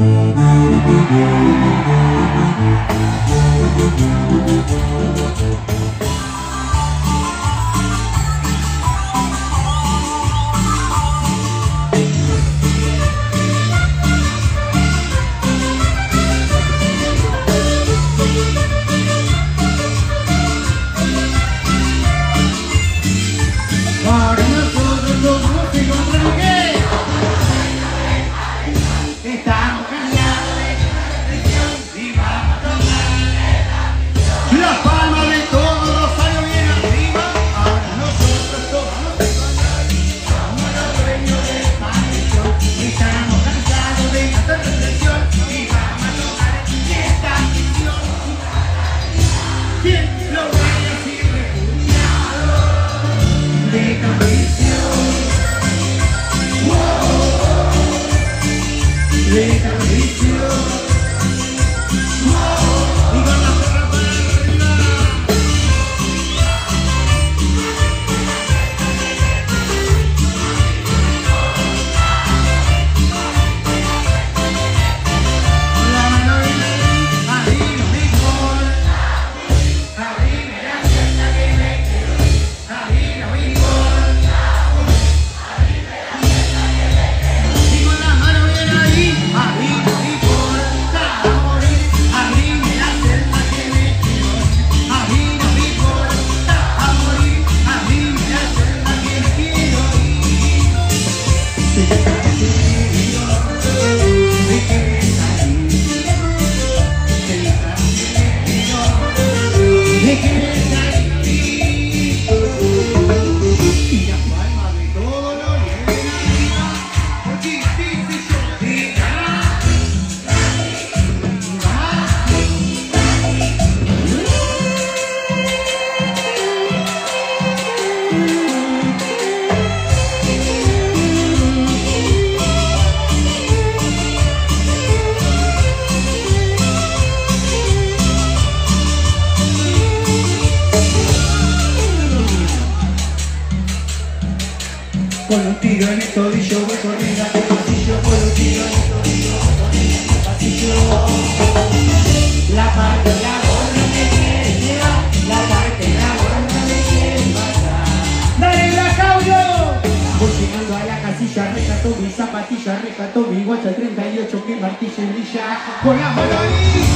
Thank you. ဖြစ်လို့ရစီနေရလို့ဒီကမိစီ en el tobillo, voy corriendo por pasillo, por un tiro, pasillo. La parte la gorra me quiere llevar, la parte la gorra me quiere matar. ¡Dale la caudio! Voy llegando a la casilla, rescató mi zapatilla, rescató mi guacha 38, mi martillo y brilla con la mano ahí.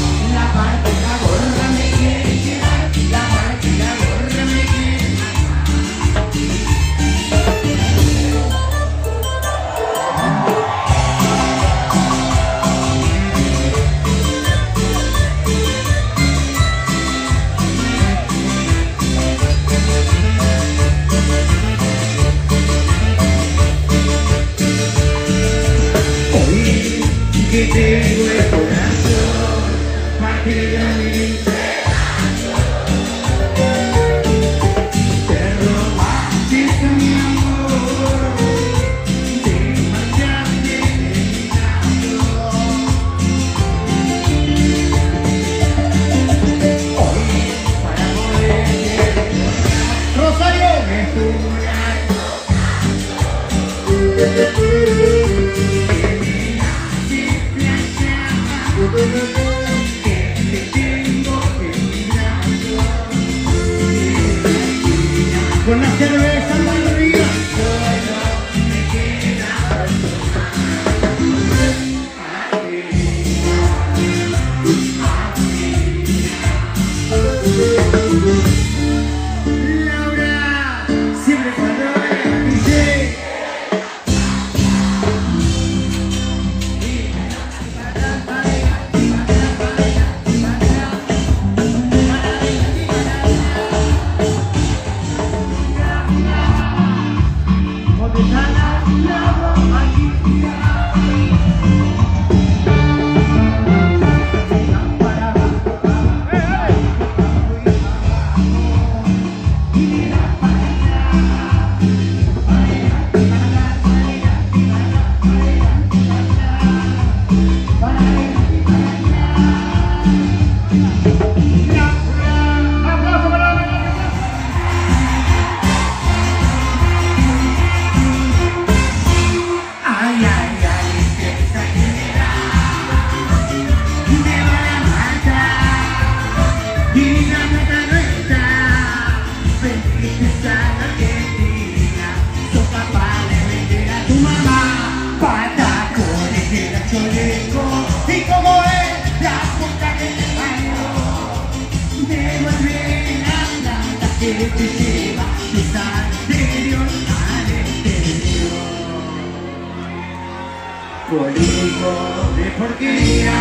Políticos de porquería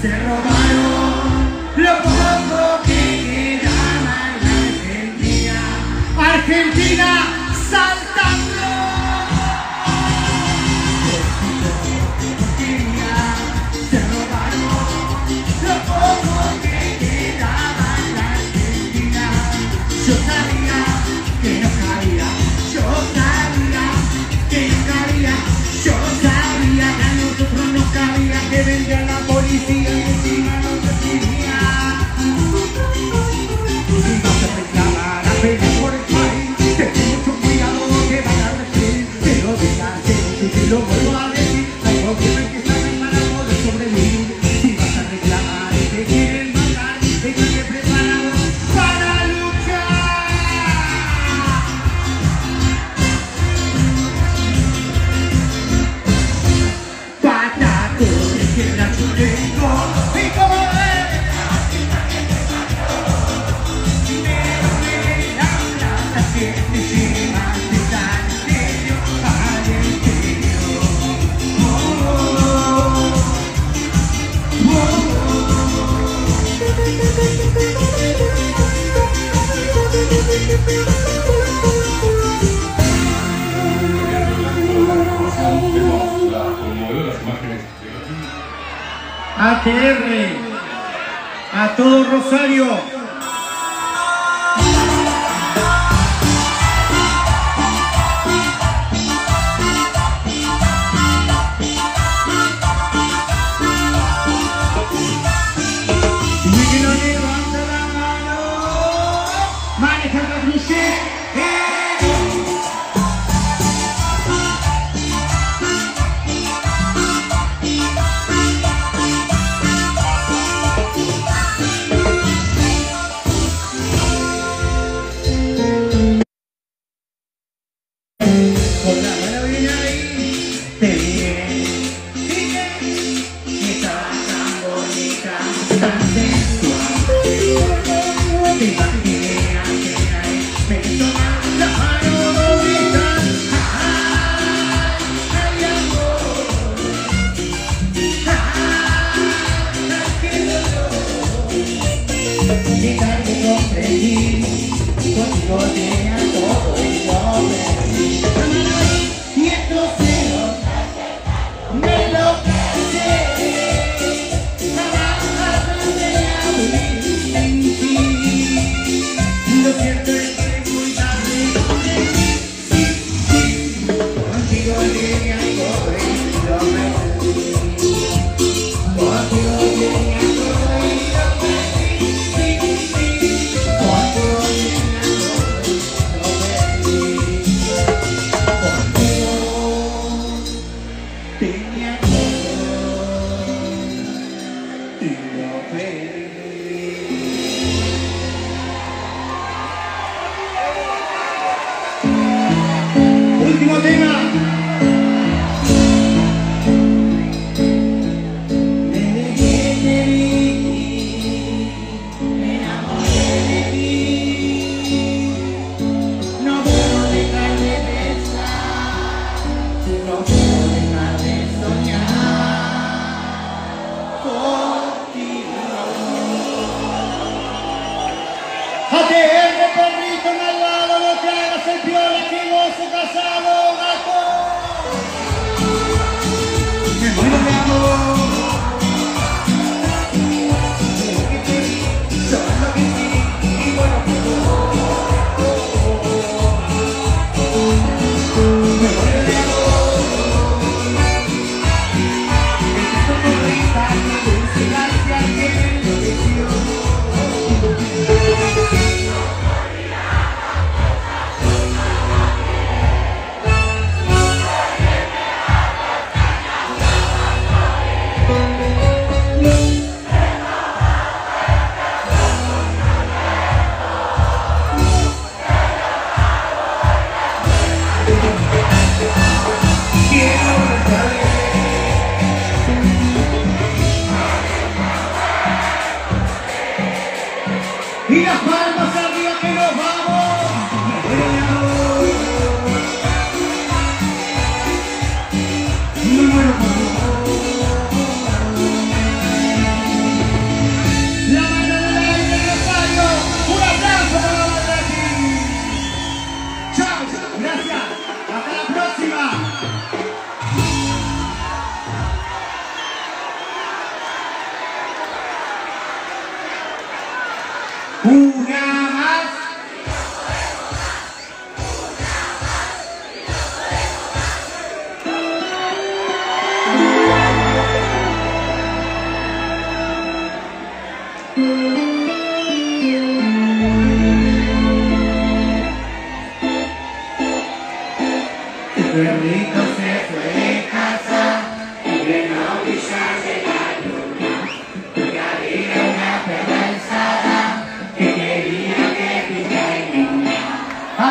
se robaron lo poco que quedaba en la Argentina. Argentina saltando. Políticos de porquería se robaron lo poco que quedaba en la Argentina. Yo sabía que no cabía. ATR, a todo Rosario.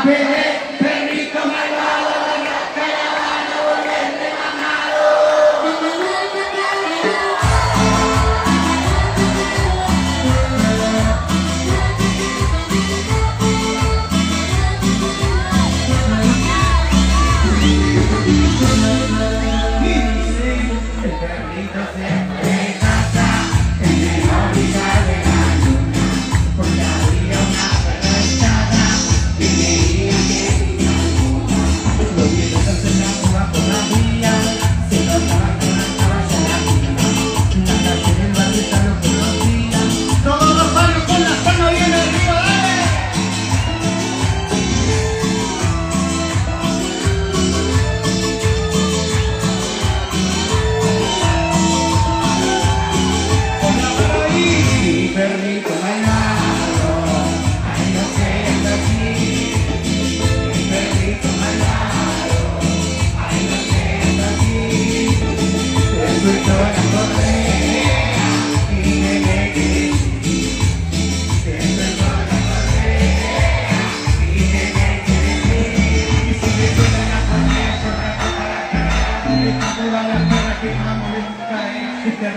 A Kita